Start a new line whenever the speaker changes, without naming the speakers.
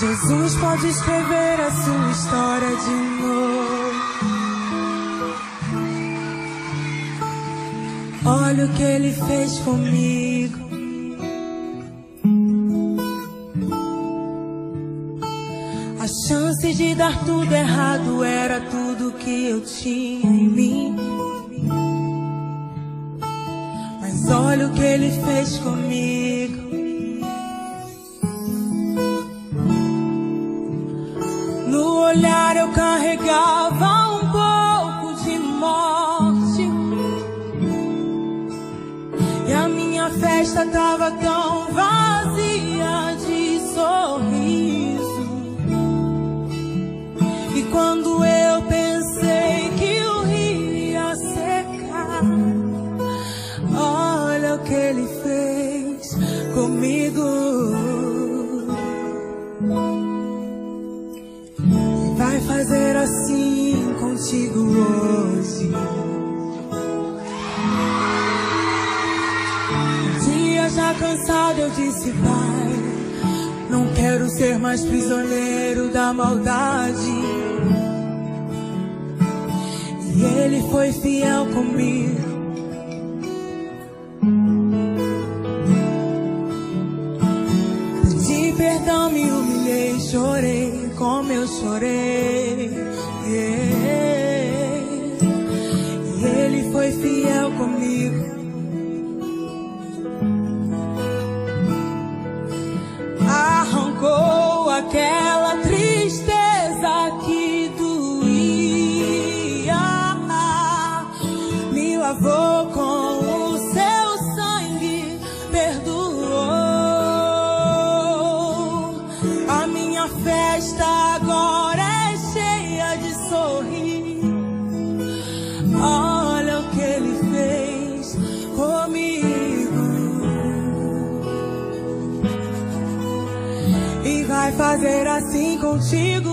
Jesus pode escrever a sua história de novo. Olha o que ele fez comigo. A chance de dar tudo errado era tudo que eu tinha em mim. Mas olha o que ele fez comigo. Olhar eu carregava um pouco de morte. E a minha festa tava tão vazia de sorriso. E quando eu pensei que o rio ia secar, olha o que ele fez comigo. Vai fazer assim contigo hoje. Um dia já cansado eu disse, Pai, não quero ser mais prisioneiro da maldade. E Ele foi fiel comigo. Como eu chorei. A festa agora é cheia de sorrir. Olha o que ele fez comigo. E vai fazer assim contigo